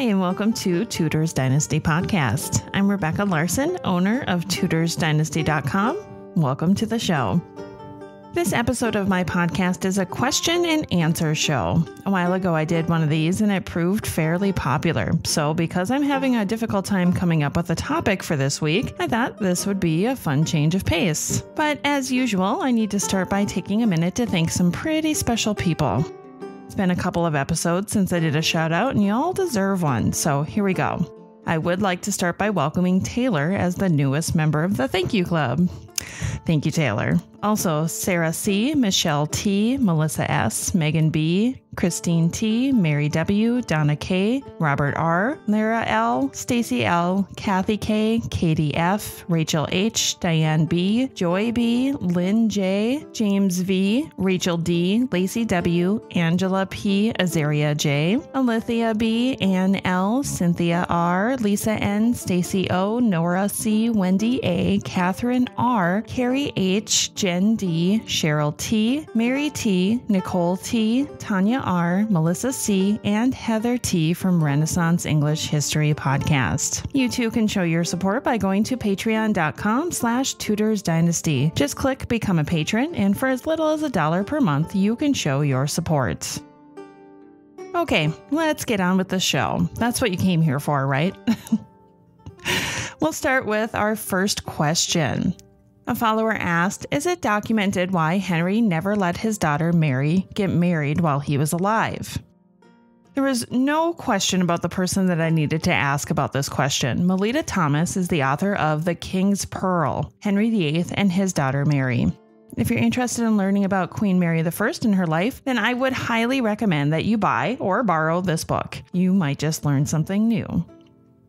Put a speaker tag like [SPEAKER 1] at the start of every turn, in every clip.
[SPEAKER 1] Hi, and welcome to Tudors Dynasty Podcast. I'm Rebecca Larson, owner of TudorsDynasty.com. Welcome to the show. This episode of my podcast is a question and answer show. A while ago, I did one of these and it proved fairly popular. So, because I'm having a difficult time coming up with a topic for this week, I thought this would be a fun change of pace. But as usual, I need to start by taking a minute to thank some pretty special people. It's been a couple of episodes since I did a shout out, and y'all deserve one. So, here we go. I would like to start by welcoming Taylor as the newest member of the Thank You Club. Thank you, Taylor. Also, Sarah C., Michelle T., Melissa S., Megan B., Christine T., Mary W., Donna K., Robert R., Lara L., Stacy L., Kathy K., Katie F., Rachel H., Diane B., Joy B., Lynn J., James V., Rachel D., Lacey W., Angela P., Azaria J., Alithia B., Ann L., Cynthia R., Lisa N., Stacy O., Nora C., Wendy A., Catherine R., Carrie H., Jen D., Cheryl T., Mary T., Nicole T., Tanya R., Melissa C., and Heather T. from Renaissance English History Podcast. You too can show your support by going to patreon.com slash tudors dynasty. Just click become a patron, and for as little as a dollar per month, you can show your support. Okay, let's get on with the show. That's what you came here for, right? we'll start with our first question. A follower asked, Is it documented why Henry never let his daughter Mary get married while he was alive? There was no question about the person that I needed to ask about this question. Melita Thomas is the author of The King's Pearl Henry VIII and His Daughter Mary. If you're interested in learning about Queen Mary I and her life, then I would highly recommend that you buy or borrow this book. You might just learn something new.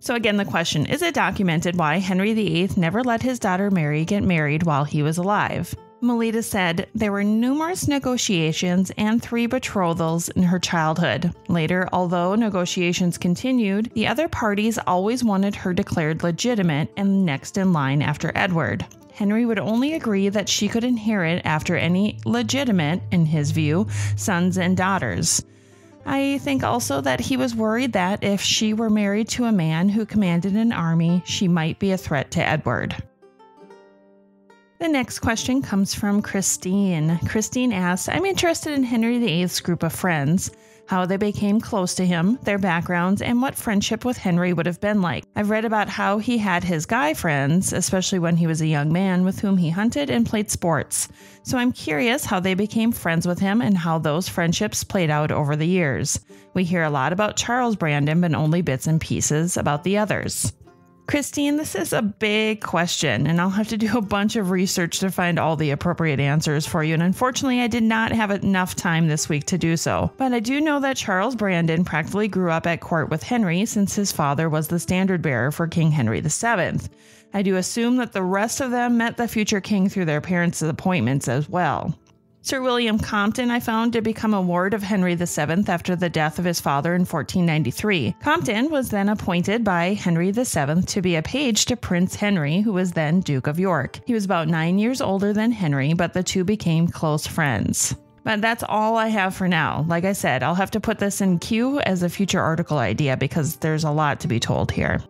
[SPEAKER 1] So, again, the question is it documented why Henry VIII never let his daughter Mary get married while he was alive? Melita said there were numerous negotiations and three betrothals in her childhood. Later, although negotiations continued, the other parties always wanted her declared legitimate and next in line after Edward. Henry would only agree that she could inherit after any legitimate, in his view, sons and daughters. I think also that he was worried that if she were married to a man who commanded an army, she might be a threat to Edward. The next question comes from Christine. Christine asks I'm interested in Henry VIII's group of friends how they became close to him, their backgrounds, and what friendship with Henry would have been like. I've read about how he had his guy friends, especially when he was a young man, with whom he hunted and played sports. So I'm curious how they became friends with him and how those friendships played out over the years. We hear a lot about Charles Brandon, but only bits and pieces about the others. Christine, this is a big question, and I'll have to do a bunch of research to find all the appropriate answers for you. And unfortunately, I did not have enough time this week to do so. But I do know that Charles Brandon practically grew up at court with Henry since his father was the standard bearer for King Henry VII. I do assume that the rest of them met the future king through their parents' appointments as well. Sir William Compton, I found, did become a ward of Henry VII after the death of his father in 1493. Compton was then appointed by Henry VII to be a page to Prince Henry, who was then Duke of York. He was about nine years older than Henry, but the two became close friends. But that's all I have for now. Like I said, I'll have to put this in queue as a future article idea because there's a lot to be told here.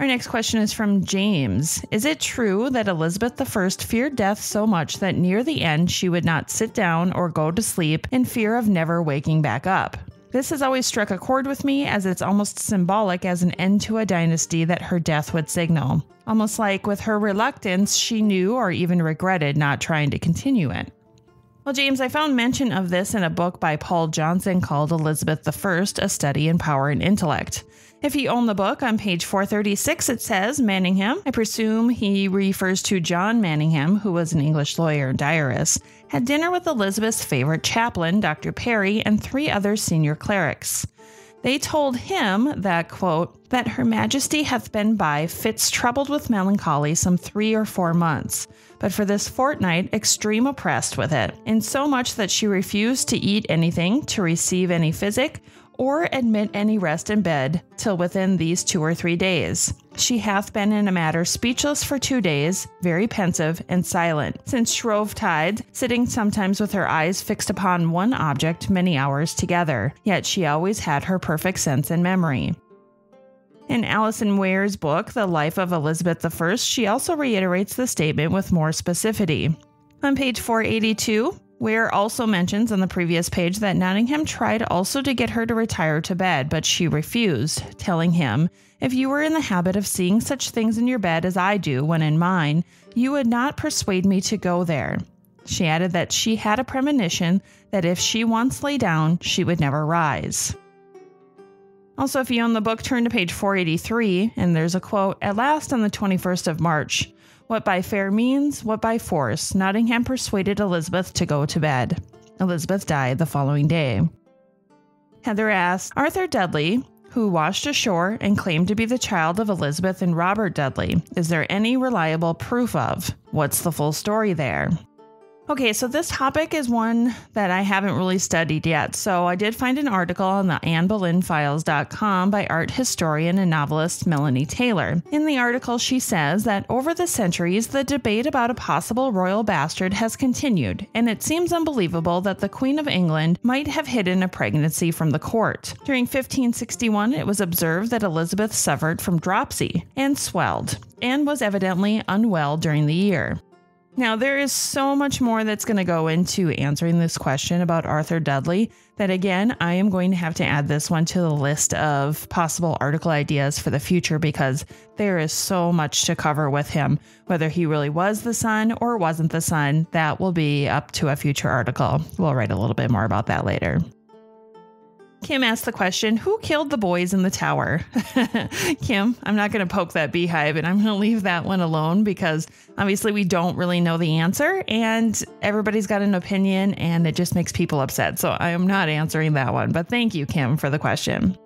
[SPEAKER 1] Our next question is from James. Is it true that Elizabeth I feared death so much that near the end she would not sit down or go to sleep in fear of never waking back up? This has always struck a chord with me as it's almost symbolic as an end to a dynasty that her death would signal. Almost like with her reluctance, she knew or even regretted not trying to continue it. Well, James, I found mention of this in a book by Paul Johnson called Elizabeth I A Study in Power and Intellect. If you own the book, on page 436 it says Manningham. I presume he refers to John Manningham, who was an English lawyer and diarist, had dinner with Elizabeth's favorite chaplain, Dr. Parry, and three other senior clerics. They told him that, quote, that Her Majesty hath been by fits troubled with melancholy some three or four months, but for this fortnight extreme oppressed with it, in so much that she refused to eat anything, to receive any physic, or admit any rest in bed till within these two or three days. She hath been in a matter speechless for two days, very pensive and silent, since Shrovetide, sitting sometimes with her eyes fixed upon one object many hours together, yet she always had her perfect sense and memory. In Alison Weir's book, The Life of Elizabeth I, she also reiterates the statement with more specificity. On page 482, Weir also mentions on the previous page that Nottingham tried also to get her to retire to bed, but she refused, telling him, If you were in the habit of seeing such things in your bed as I do when in mine, you would not persuade me to go there. She added that she had a premonition that if she once lay down, she would never rise. Also, if you own the book, turn to page 483, and there's a quote At last, on the 21st of March, what by fair means, what by force, Nottingham persuaded Elizabeth to go to bed. Elizabeth died the following day. Heather asked Arthur Dudley, who washed ashore and claimed to be the child of Elizabeth and Robert Dudley, is there any reliable proof of? What's the full story there? Okay, so this topic is one that I haven't really studied yet. So I did find an article on the AnneBoleynFiles.com by art historian and novelist Melanie Taylor. In the article, she says that over the centuries, the debate about a possible royal bastard has continued, and it seems unbelievable that the Queen of England might have hidden a pregnancy from the court. During 1561, it was observed that Elizabeth suffered from dropsy and swelled, and was evidently unwell during the year. Now, there is so much more that's going to go into answering this question about Arthur Dudley that, again, I am going to have to add this one to the list of possible article ideas for the future because there is so much to cover with him. Whether he really was the son or wasn't the son, that will be up to a future article. We'll write a little bit more about that later. Kim asked the question Who killed the boys in the tower? Kim, I'm not going to poke that beehive and I'm going to leave that one alone because obviously we don't really know the answer and everybody's got an opinion and it just makes people upset. So I am not answering that one. But thank you, Kim, for the question.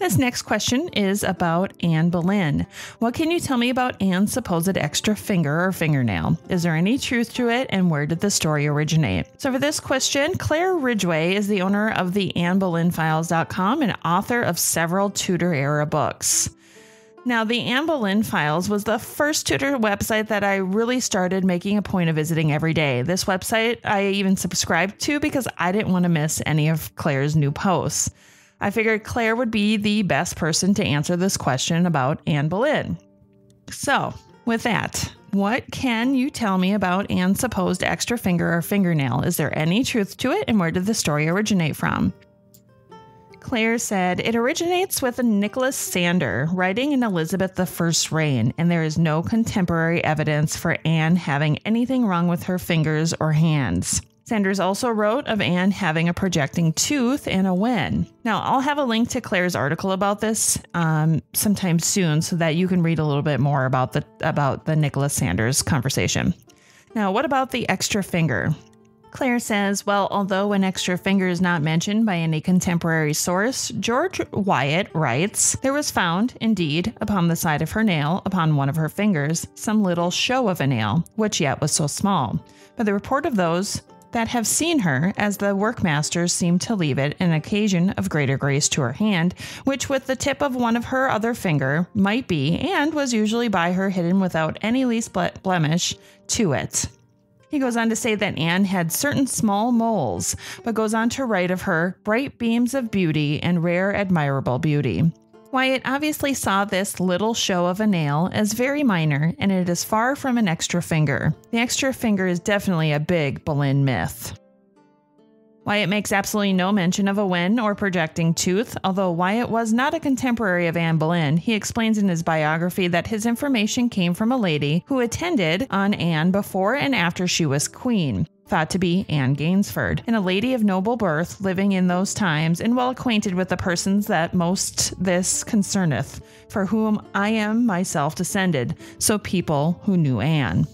[SPEAKER 1] This next question is about Anne Boleyn. What can you tell me about Anne's supposed extra finger or fingernail? Is there any truth to it, and where did the story originate? So, for this question, Claire Ridgway is the owner of the AnneBoleynFiles.com and author of several Tudor era books. Now, the Anne Boleyn Files was the first Tudor website that I really started making a point of visiting every day. This website I even subscribed to because I didn't want to miss any of Claire's new posts. I figured Claire would be the best person to answer this question about Anne Boleyn. So, with that, what can you tell me about Anne's supposed extra finger or fingernail? Is there any truth to it, and where did the story originate from? Claire said it originates with a Nicholas Sander writing in Elizabeth I's reign, and there is no contemporary evidence for Anne having anything wrong with her fingers or hands. Sanders also wrote of Anne having a projecting tooth and a wen. Now, I'll have a link to Claire's article about this um, sometime soon so that you can read a little bit more about the about the Nicholas Sanders conversation. Now, what about the extra finger? Claire says, well, although an extra finger is not mentioned by any contemporary source, George Wyatt writes, there was found, indeed, upon the side of her nail, upon one of her fingers, some little show of a nail, which yet was so small. But the report of those that have seen her, as the workmasters seem to leave it, an occasion of greater grace to her hand, which with the tip of one of her other finger might be, and was usually by her hidden without any least blemish to it. He goes on to say that Anne had certain small moles, but goes on to write of her bright beams of beauty and rare admirable beauty. Wyatt obviously saw this little show of a nail as very minor, and it is far from an extra finger. The extra finger is definitely a big Boleyn myth. Wyatt makes absolutely no mention of a wen or projecting tooth, although Wyatt was not a contemporary of Anne Boleyn. He explains in his biography that his information came from a lady who attended on Anne before and after she was queen thought to be Anne Gainsford, and a lady of noble birth living in those times and well acquainted with the persons that most this concerneth, for whom I am myself descended, so people who knew Anne.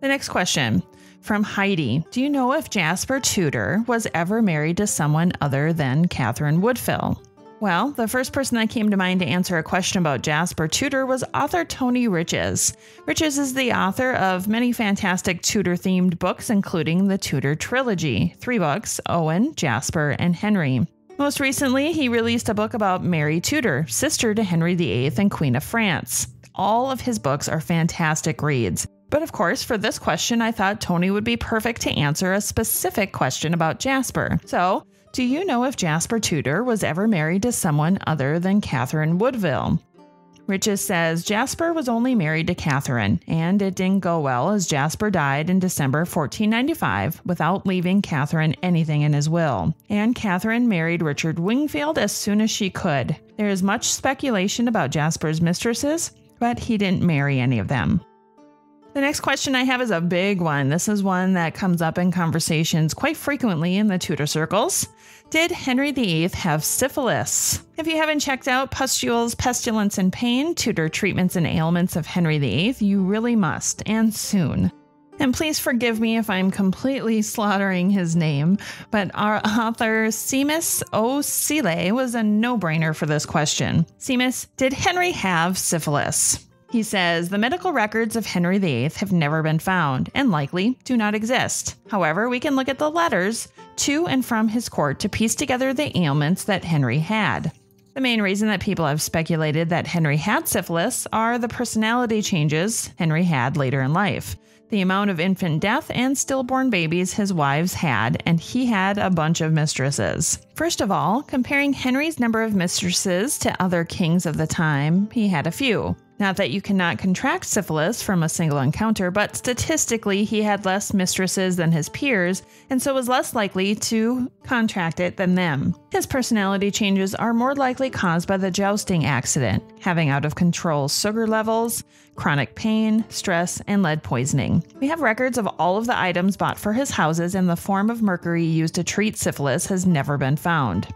[SPEAKER 1] The next question from Heidi Do you know if Jasper Tudor was ever married to someone other than Catherine Woodville? Well, the first person that came to mind to answer a question about Jasper Tudor was author Tony Riches. Riches is the author of many fantastic Tudor themed books, including the Tudor Trilogy three books Owen, Jasper, and Henry. Most recently, he released a book about Mary Tudor, sister to Henry VIII and Queen of France. All of his books are fantastic reads. But of course, for this question, I thought Tony would be perfect to answer a specific question about Jasper. So, do you know if Jasper Tudor was ever married to someone other than Catherine Woodville? Riches says Jasper was only married to Catherine, and it didn't go well as Jasper died in December 1495 without leaving Catherine anything in his will. And Catherine married Richard Wingfield as soon as she could. There is much speculation about Jasper's mistresses, but he didn't marry any of them. The next question I have is a big one. This is one that comes up in conversations quite frequently in the Tudor circles. Did Henry VIII have syphilis? If you haven't checked out Pustules, Pestilence, and Pain Tudor Treatments and Ailments of Henry VIII, you really must, and soon. And please forgive me if I'm completely slaughtering his name, but our author Seamus O'Calellaigh was a no brainer for this question. Seamus, did Henry have syphilis? He says the medical records of Henry VIII have never been found and likely do not exist. However, we can look at the letters to and from his court to piece together the ailments that Henry had. The main reason that people have speculated that Henry had syphilis are the personality changes Henry had later in life, the amount of infant death and stillborn babies his wives had, and he had a bunch of mistresses. First of all, comparing Henry's number of mistresses to other kings of the time, he had a few. Not that you cannot contract syphilis from a single encounter, but statistically, he had less mistresses than his peers, and so was less likely to contract it than them. His personality changes are more likely caused by the jousting accident, having out of control sugar levels, chronic pain, stress, and lead poisoning. We have records of all of the items bought for his houses, and the form of mercury used to treat syphilis has never been found.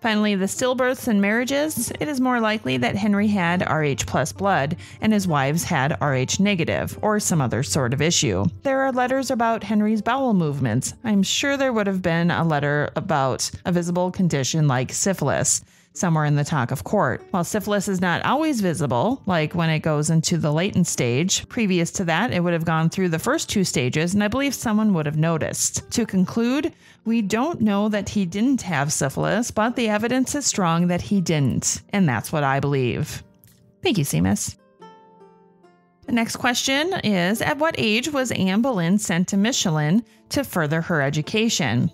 [SPEAKER 1] Finally, the stillbirths and marriages, it is more likely that Henry had Rh plus blood and his wives had Rh negative or some other sort of issue. There are letters about Henry's bowel movements. I'm sure there would have been a letter about a visible condition like syphilis somewhere in the talk of court. While syphilis is not always visible, like when it goes into the latent stage, previous to that, it would have gone through the first two stages, and I believe someone would have noticed. To conclude, we don't know that he didn't have syphilis, but the evidence is strong that he didn't, and that's what I believe. Thank you, Seamus. The next question is At what age was Anne Boleyn sent to Mechlin to further her education?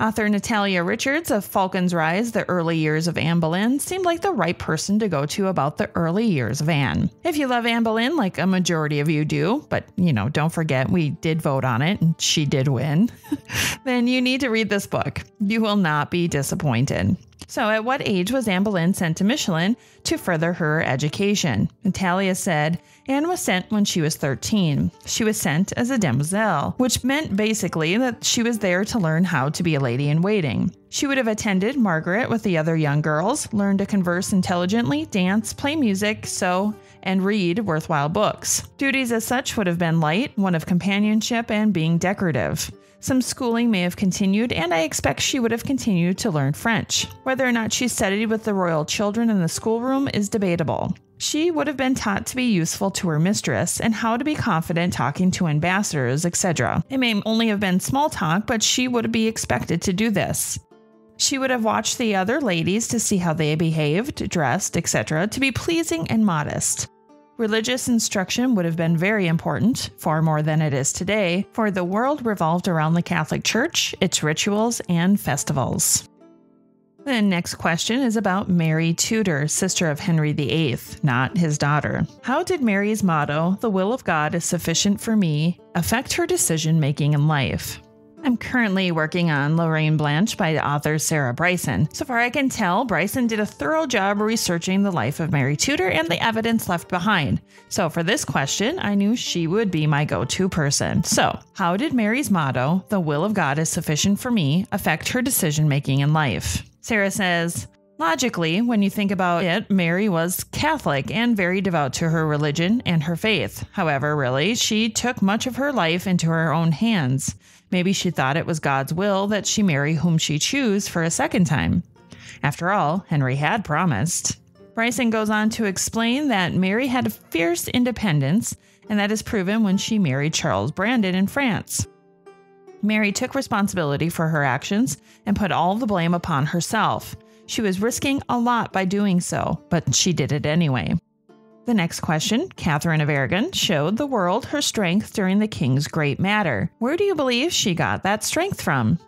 [SPEAKER 1] Author Natalia Richards of Falcon's Rise, The Early Years of Anne Boleyn, seemed like the right person to go to about the early years of Anne. If you love Anne Boleyn, like a majority of you do, but you know, don't forget we did vote on it and she did win, then you need to read this book. You will not be disappointed. So, at what age was Anne Boleyn sent to Mechlin to further her education? Natalia said Anne was sent when she was 13. She was sent as a demoiselle, which meant basically that she was there to learn how to be a lady in waiting. She would have attended Margaret with the other young girls, learned to converse intelligently, dance, play music, sew, and read worthwhile books. Duties as such would have been light, one of companionship and being decorative. Some schooling may have continued, and I expect she would have continued to learn French. Whether or not she studied with the royal children in the schoolroom is debatable. She would have been taught to be useful to her mistress and how to be confident talking to ambassadors, etc. It may only have been small talk, but she would be expected to do this. She would have watched the other ladies to see how they behaved, dressed, etc., to be pleasing and modest. Religious instruction would have been very important, far more than it is today, for the world revolved around the Catholic Church, its rituals, and festivals. The next question is about Mary Tudor, sister of Henry VIII, not his daughter. How did Mary's motto, the will of God is sufficient for me, affect her decision making in life? I'm currently working on La Reine Blanche by the author Sarah Bryson. So far I can tell, Bryson did a thorough job researching the life of Mary Tudor and the evidence left behind. So for this question, I knew she would be my go to person. So, how did Mary's motto, the will of God is sufficient for me, affect her decision making in life? Sarah says, Logically, when you think about it, Mary was Catholic and very devout to her religion and her faith. However, really, she took much of her life into her own hands. Maybe she thought it was God's will that she marry whom she choose for a second time. After all, Henry had promised. Bryson goes on to explain that Mary had a fierce independence, and that is proven when she married Charles Brandon in France. Mary took responsibility for her actions and put all the blame upon herself. She was risking a lot by doing so, but she did it anyway. The next question Catherine of Aragon showed the world her strength during the king's great matter. Where do you believe she got that strength from?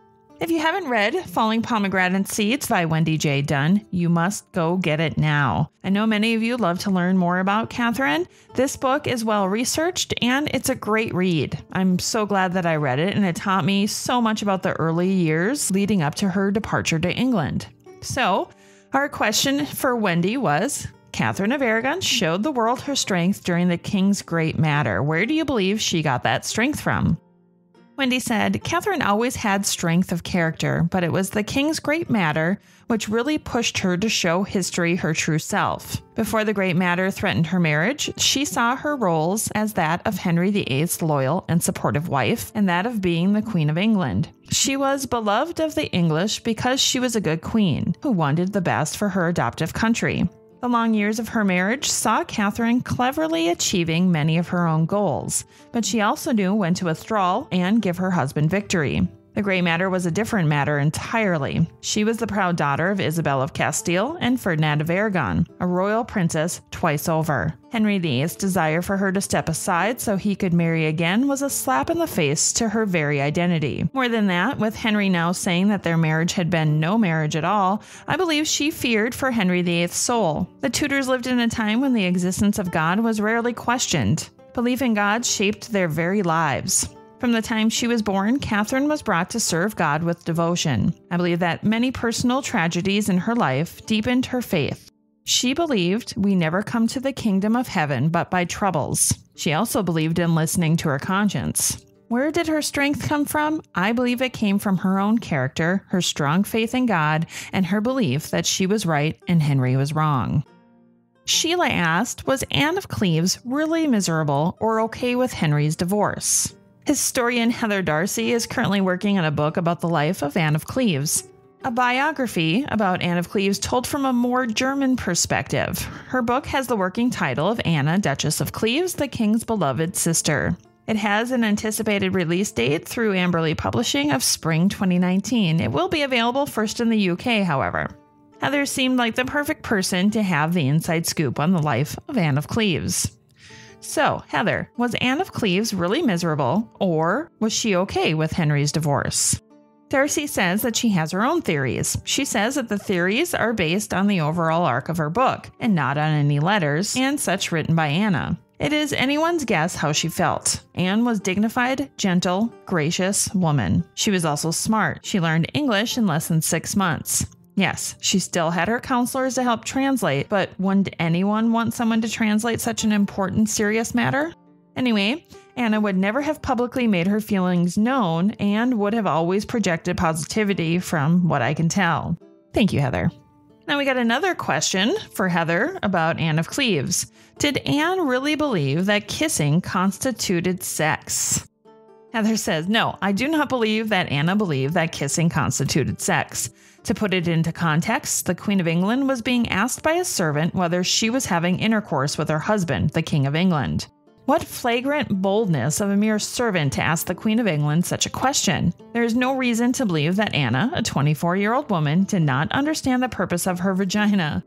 [SPEAKER 1] If you haven't read Falling Pomegranate Seeds by Wendy J. Dunn, you must go get it now. I know many of you love to learn more about Catherine. This book is well researched and it's a great read. I'm so glad that I read it, and it taught me so much about the early years leading up to her departure to England. So, our question for Wendy was Catherine of Aragon showed the world her strength during the king's great matter. Where do you believe she got that strength from? Wendy said, Catherine always had strength of character, but it was the king's great matter which really pushed her to show history her true self. Before the great matter threatened her marriage, she saw her roles as that of Henry VIII's loyal and supportive wife, and that of being the Queen of England. She was beloved of the English because she was a good queen who wanted the best for her adoptive country. The long years of her marriage saw Catherine cleverly achieving many of her own goals, but she also knew when to withdraw and give her husband victory. The Great Matter was a different matter entirely. She was the proud daughter of Isabel of Castile and Ferdinand of Aragon, a royal princess twice over. Henry VIII's desire for her to step aside so he could marry again was a slap in the face to her very identity. More than that, with Henry now saying that their marriage had been no marriage at all, I believe she feared for Henry VIII's soul. The Tudors lived in a time when the existence of God was rarely questioned. Belief in God shaped their very lives. From the time she was born, Catherine was brought to serve God with devotion. I believe that many personal tragedies in her life deepened her faith. She believed we never come to the kingdom of heaven but by troubles. She also believed in listening to her conscience. Where did her strength come from? I believe it came from her own character, her strong faith in God, and her belief that she was right and Henry was wrong. Sheila asked, Was Anne of Cleves really miserable or okay with Henry's divorce? Historian Heather Darsie is currently working on a book about the life of Anne of Cleves. A biography about Anne of Cleves told from a more German perspective. Her book has the working title of Anna, Duchess of Cleves, the King's beloved sister. It has an anticipated release date through Amberley Publishing of spring 2019. It will be available first in the UK, however. Heather seemed like the perfect person to have the inside scoop on the life of Anne of Cleves. So, Heather, was Anne of Cleves really miserable, or was she okay with Henry's divorce? Darsie says that she has her own theories. She says that the theories are based on the overall arc of her book, and not on any letters and such written by Anna. It is anyone's guess how she felt. Anne was dignified, gentle, gracious woman. She was also smart. She learned English in less than 6 months. Yes, she still had her counselors to help translate, but wouldn't anyone want someone to translate such an important, serious matter? Anyway, Anna would never have publicly made her feelings known and would have always projected positivity from what I can tell. Thank you, Heather. Now we got another question for Heather about Anne of Cleves. Did Anne really believe that kissing constituted sex? Heather says, No, I do not believe that Anna believed that kissing constituted sex. To put it into context, the Queen of England was being asked by a servant whether she was having intercourse with her husband, the King of England. What flagrant boldness of a mere servant to ask the Queen of England such a question. There is no reason to believe that Anna, a 24 year old woman, did not understand the purpose of her vagina.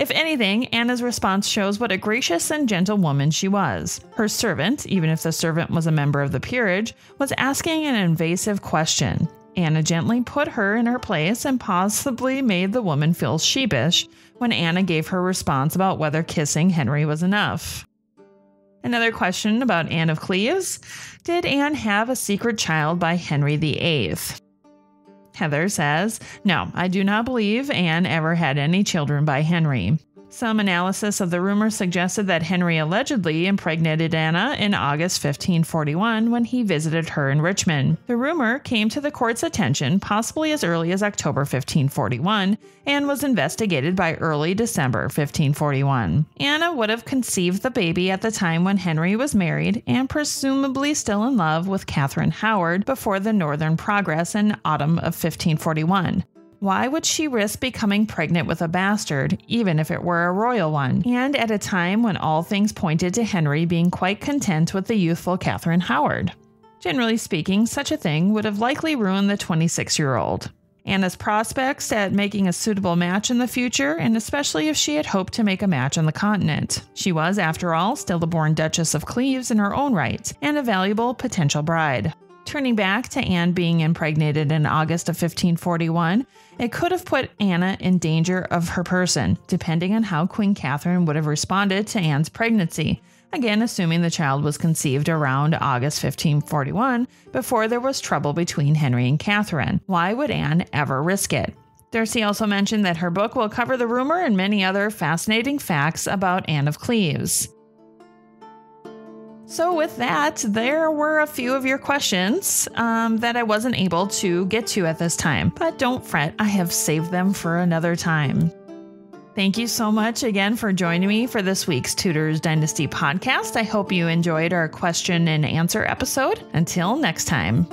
[SPEAKER 1] If anything, Anna's response shows what a gracious and gentle woman she was. Her servant, even if the servant was a member of the peerage, was asking an invasive question. Anna gently put her in her place and possibly made the woman feel sheepish when Anna gave her response about whether kissing Henry was enough. Another question about Anne of Cleves Did Anne have a secret child by Henry VIII? Heather says, No, I do not believe Anne ever had any children by Henry. Some analysis of the rumor suggested that Henry allegedly impregnated Anna in August 1541 when he visited her in Richmond. The rumor came to the court's attention possibly as early as October 1541 and was investigated by early December 1541. Anna would have conceived the baby at the time when Henry was married and presumably still in love with Catherine Howard before the Northern Progress in autumn of 1541. Why would she risk becoming pregnant with a bastard, even if it were a royal one? And at a time when all things pointed to Henry being quite content with the youthful Catherine Howard. Generally speaking, such a thing would have likely ruined the 26 year old. Anna's prospects at making a suitable match in the future, and especially if she had hoped to make a match on the continent. She was, after all, still the born Duchess of Cleves in her own right, and a valuable potential bride. Turning back to Anne being impregnated in August of 1541, it could have put Anna in danger of her person, depending on how Queen Catherine would have responded to Anne's pregnancy. Again, assuming the child was conceived around August 1541, before there was trouble between Henry and Catherine. Why would Anne ever risk it? Darsie also mentioned that her book will cover the rumor and many other fascinating facts about Anne of Cleves. So, with that, there were a few of your questions um, that I wasn't able to get to at this time. But don't fret, I have saved them for another time. Thank you so much again for joining me for this week's Tudors Dynasty podcast. I hope you enjoyed our question and answer episode. Until next time.